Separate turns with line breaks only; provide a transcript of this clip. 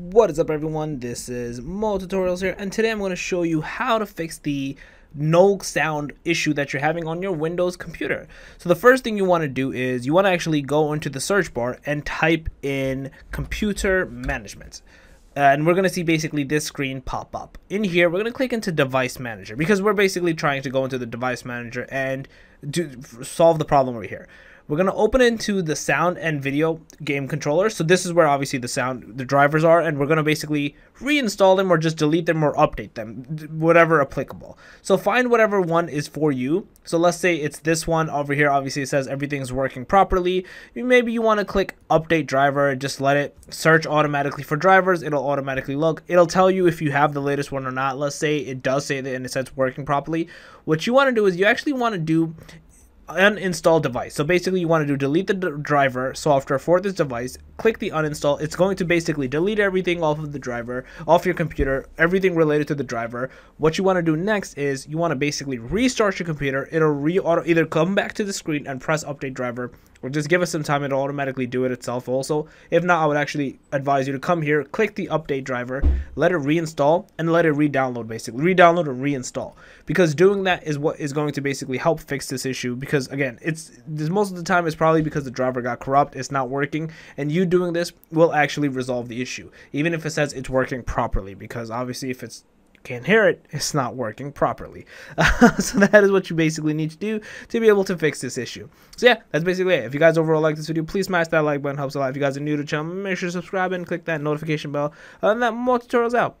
What is up everyone, this is Moe Tutorials here and today I'm going to show you how to fix the no sound issue that you're having on your Windows computer. So the first thing you want to do is you want to actually go into the search bar and type in computer management. Uh, and we're going to see basically this screen pop up. In here, we're going to click into device manager because we're basically trying to go into the device manager and do solve the problem over here. We're going to open into the sound and video game controller. So this is where obviously the sound, the drivers are, and we're going to basically reinstall them or just delete them or update them, whatever applicable. So find whatever one is for you. So let's say it's this one over here. Obviously it says everything's working properly. Maybe you want to click update driver, and just let it search automatically for drivers. It'll automatically look. It'll tell you if you have the latest one or not. Let's say it does say that and it says working properly. What you want to do is you actually want to do uninstall device. So basically you want to do delete the driver software for this device, click the uninstall. It's going to basically delete everything off of the driver, off your computer, everything related to the driver. What you want to do next is you want to basically restart your computer. It'll re either come back to the screen and press update driver or just give us some time it'll automatically do it itself also if not i would actually advise you to come here click the update driver let it reinstall and let it re-download basically re-download and reinstall because doing that is what is going to basically help fix this issue because again it's this most of the time it's probably because the driver got corrupt it's not working and you doing this will actually resolve the issue even if it says it's working properly because obviously if it's can't hear it, it's not working properly. Uh, so that is what you basically need to do to be able to fix this issue. So yeah, that's basically it. If you guys overall like this video, please smash that like button, helps a lot. If you guys are new to the channel, make sure to subscribe and click that notification bell. and that, Moe Tutorials out.